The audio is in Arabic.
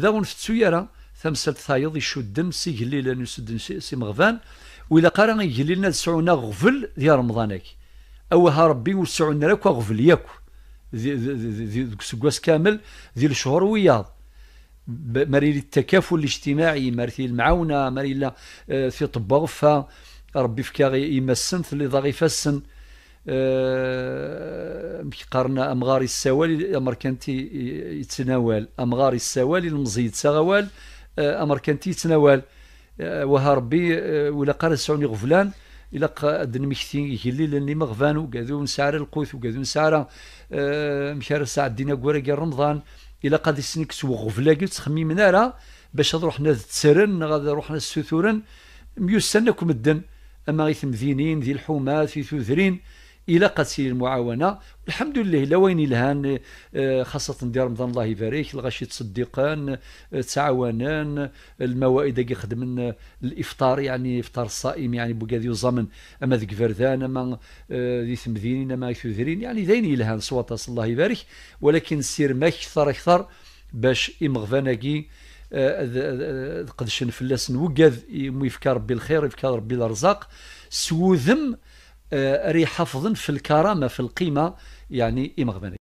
ذا ونفتسو يرى ثمسل ثايض يشدن سي قليلا يسدن سي مغفان. وإلا قارا يجلينا سعونا غفل ديال رمضانك. أوها ربي وسعونا لك غفل ياكو ذي سكواس كامل ذي الشهور وياض. مريل التكافل الاجتماعي مريل المعاونة مريل آه، في طب غفا ربي فكا يمسن اللي ضاغي فسن آه، قارنا أمغاري السوالي أمر كانتي يتناول أمغاري السوالي المزيد سغوال آه، أمر كانتي يتناول وها ربي ولا قال سعوني غفلان إلا قد مكتين يجلي لاني مغفان وقادو نسعر القوث وقادو نسعر مشار ساعة دينا قورا رمضان. إلا قد يسنك سو غفلاكي تخميم نارا باش روحنا تسرن غادي روحنا السثورن. ميوسنكم الدن أما غيث مذينين ذي الحومات في ثوثرين إلى قتيل المعاونة. الحمد لله لا وين الهان آه، خاصة ديال رمضان الله يبارك الغاشي تصدقان آه، تعاونان الموائد كي خدمن الإفطار يعني إفطار الصائم يعني بوكاديو زمن أما ذيك فردان أما آه، ذي ثمذين أما ثذرين يعني ذين الهان صوات الله يبارك. ولكن سير ما أكثر أكثر باش امغفاناكي قدش نفلس نوقذ يفكر ربي الخير يفكر ربي الأرزاق. سوذم ري حفظ في الكرامة في القيمة يعني إمغبني.